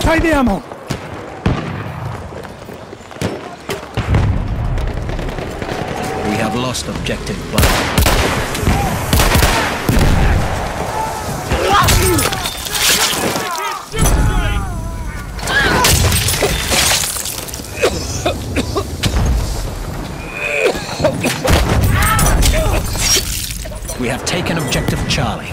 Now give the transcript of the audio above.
Inside the ammo! We have lost objective Bravo. We have taken objective Charlie.